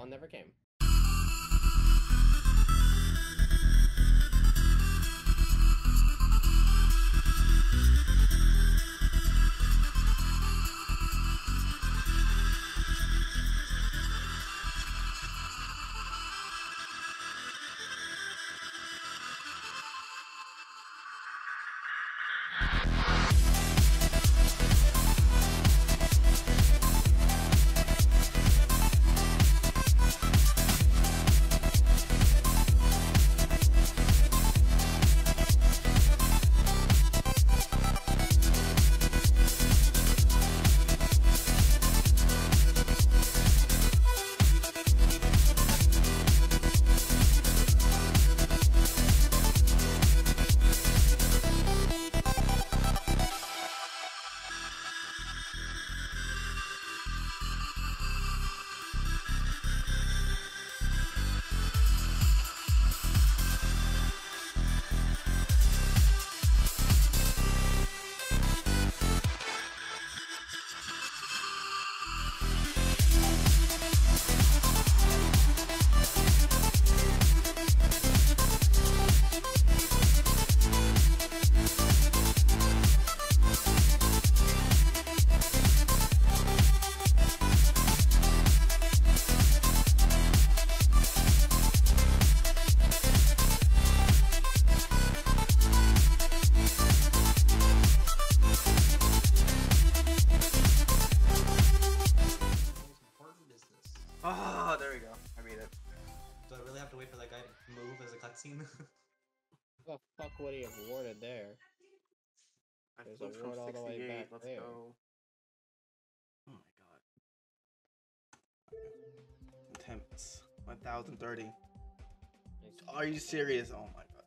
call never came. Oh, there we go. I made it. Do I really have to wait for that guy to move as a cutscene? What the fuck would he have warded there? I There's a flipped from ward all the way 68. back Let's there. go. Oh my god. Attempts 1030. Are you serious? Oh my god.